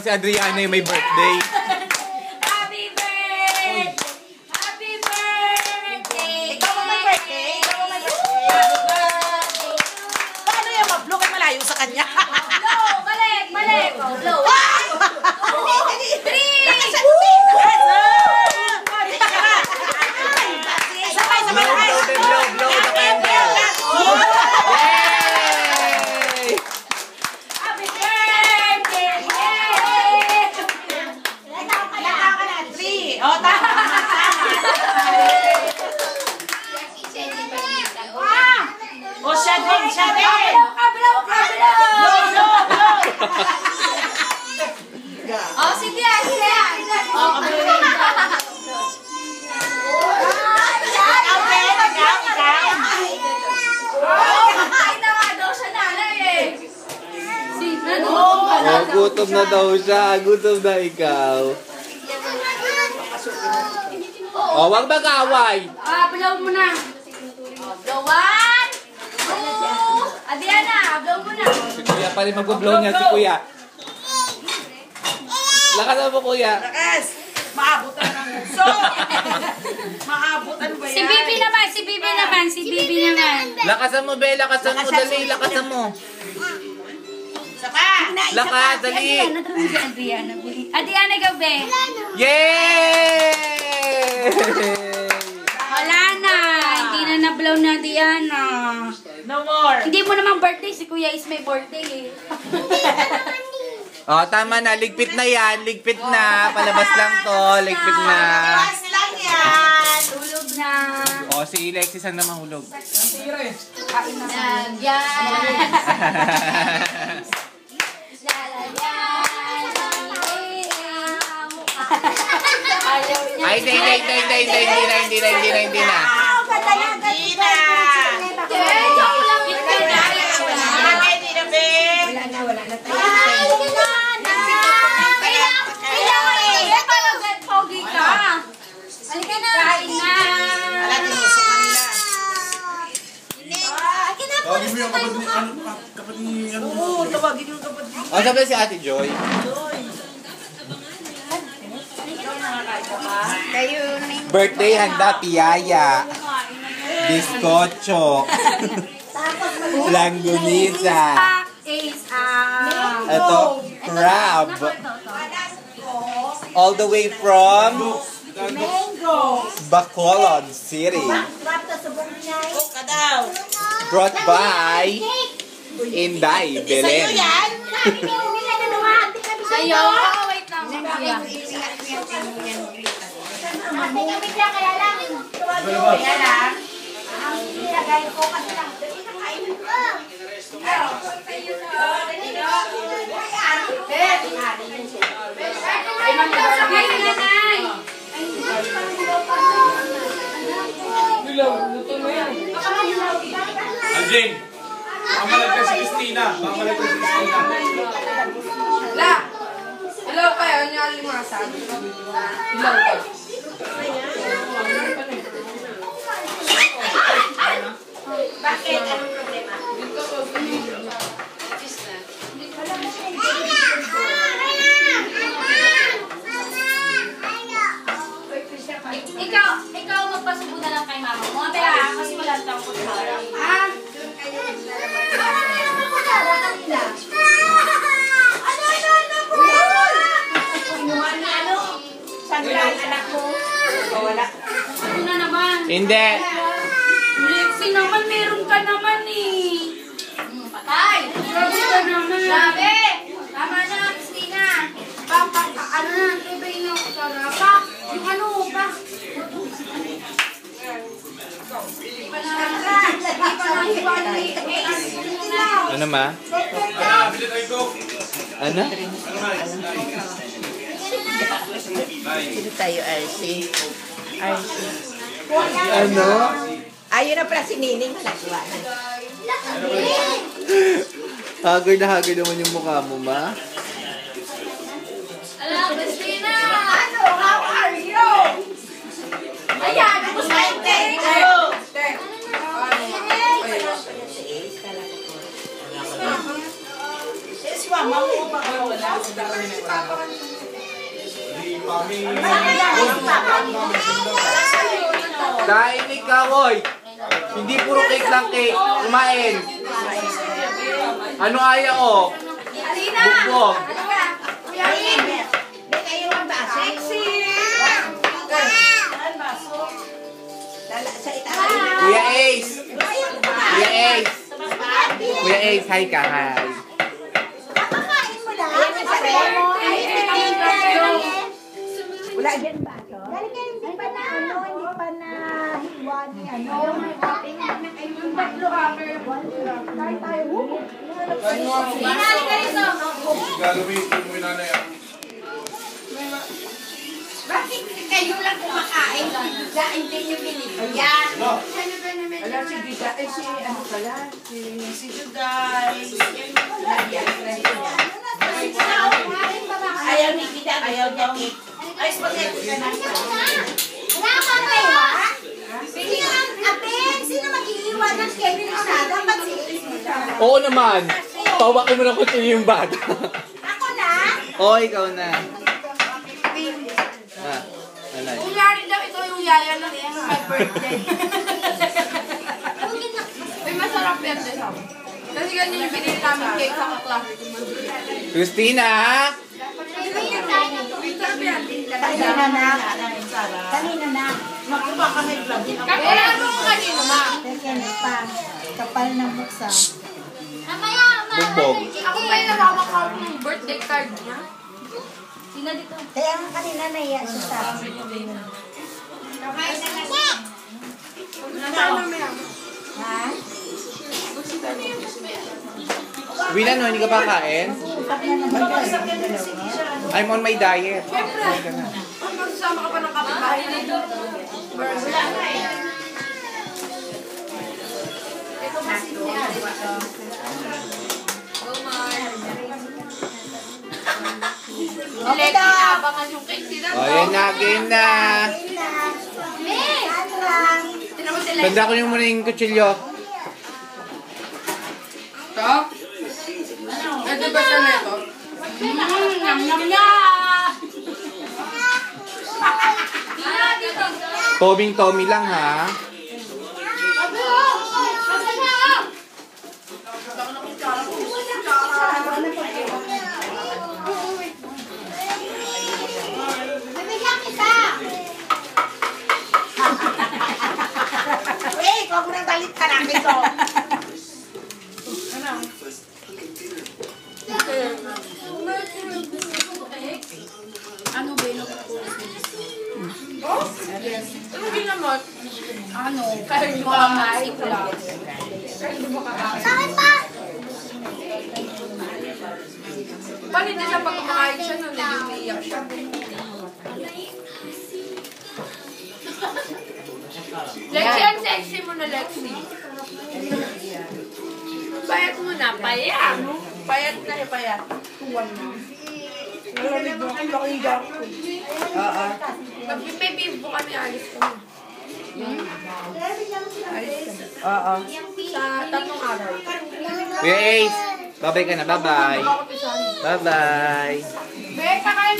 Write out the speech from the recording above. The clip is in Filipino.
si Adriana yung may birthday. Happy birthday! Happy birthday! Ikaw mo may birthday? Ikaw mo may birthday? Paano yung ma-blow kay malayo sa kanya? Blow! Balik! Balik! Oh, blow! Three! Sabay, sabay, Blow, blow, sabay. blow, blow the candle. Yay! Happy birthday! Yay! Ilang ka na? Three. O, tama. O, siya din, siya din. Blow ka! Blow ka! Blow, Blow! blow, blow. Oh, sige! Sige! O, kabilo rin. Ikaw, Ben. Ikaw, ikaw. Ay, na nga daw siya nanay eh. Sige, Oh, gutom na daw siya. Gutom na ikaw. Oh, wag mag-away. Ah, blow mo na. Blow one, two, Adriana, blow mo na. Si Kuya pa rin mag-blow niya si Kuya. Lakas mo, Kuya. Lakas. Maabutan ng uso. Maabutan ba yan? Si Bibi naman, si Bibi naman, si Bibi naman. Lakasan mo, Be. Lakasan mo. Dali, lakasan mo. Isa pa. Lakas, dali. Adriana, drum si Adriana. Adriana, be. Yay! Wala na. Hindi na na-blow na Diana. No more. Hindi mo naman birthday. Si Kuya is may birthday eh. Oh, tama na. Ligpit na yan. Ligpit na. Palabas lang to. Ligpit na. Labas lang yan. Tulog na. Oh, si Alexis ang namahulog. Yan. Yan. Ayaw niya. Ay, hindi, hindi, hindi, hindi, hindi, hindi na, hindi na, hindi na, hindi na. Hindi na. Eh, joke lang yun. Hindi na, hindi na, Ben. Pogi ka. Halika na. Kain na. Wala. Tawagin mo yung kapatid ni ano, kapatid ni ano. Oo, tawagin yung kapatid. Oh, sabi si Ate Joy. Birthday handa, piyaya. Bizcocho. Langgunisa. Ito, crab. All the way from Bacolod City. Brought by Inday Sa'yo Belen. yan? Sa'yo. Wait lang. Kuya. Kaya lang. Ay, magkasakay na, Nay. Alding! Mamalag ka si Christina. Mamalag ka si Christina. La! Ilaw pa yun, yung alimasan. Ilaw pa. Bakit? Anong problema? Ikaw, ikaw magpasubo na lang kay mama mo. Ate, ah, kasi wala tayong kutsara. Ah? Inuman ni ano? Sandra, anak mo. O, wala. Ano na naman? Hindi. Lexi naman, meron ka naman eh. Patay! Grabe ka naman. Grabe! Tama na, Christina. Pa, pa, pa, ano na, tubay na kutsara. Pa, yung ano, pa. Ano ma? Ano? Sino tayo, RC? RC. Ano? Ayun na pala si Nining. Malagwa na. Haggard na haggard naman yung mukha mo, ma. Ala, Christina! Ano? How are you? Ayan, tapos na yung. Wala. Kami... Kain ikaw, oy. Hindi puro cake lang cake. Kumain. Ano ayaw, oh? Alina! Bugbog. Kuya Ace. Kuya Ace. Kuya Ace, hi ka, hi. Wala dyan ba ito? Galing ka hindi pa na ano, hindi pa na hiwa ni ano. Yung tatlo after. Kahit tayo, Alina, halika rito! Gagamitin mo yung nanay ah. Bakit kayo lang kumakain? Pizza, hindi nyo binibigyan. Wala si Gita, eh si ano pala, si, si Jugay. Ayaw ni Gita, ayaw niya cake. Ay, spaghetti ka na. Wala ka kayo, ang abeng? Sino mag-iiwan ng cake na Dapat si Oo naman. Pawak mo na kung yung bata. Ako na? Oo, ikaw na. Ah, ano? Kunyari daw ito yung yaya ng my birthday. May masarap yan din. Kasi ganyan yung binili namin cake sa kaklase ko. Christina! Masarap yan. Kanina na. Kanina na. Vlog. Wala mo ko kanino, ma. Teka na pa. Kapal ng muksa. Bugbog. Ako pa yung nakakakount ng birthday card niya. Sino dito? Kaya nga kanina naiya siya sa akin. Kakain na lang. Ha? Uwi na no, hindi ka pa kain? Na. I'm on my diet. Siyempre. Ano, Magsasama ka pa ng kapitbahay na eh. Ito kasi niya. Go, Mar. Okay Leki, na. abangan yung cake sila. O, yan na, game na. Tanda ko yung muna yung kutsilyo. Ito? Ito ba sa neto? Mmm, nyam nyam nyam! Ah, dito. Toming Tommy lang ha. Wait, huwag mo nang galit ka namin to. Ano? Ko lang. Kaya hindi mo kakain. Bakit pa? Paano hindi siya pag kumakain siya nun? Hindi umiiyak siya. Lexi, ang sexy mo na, Lexi. Payat mo na, payat. Payat na eh, payat. Tuwan na. Malamig mo ang laki Oo. Pag may bibo kami, alis kami. Oo. Sa tatlong araw. Kuya Ace, babay ka na, bye-bye. Bye-bye. Be, kakain.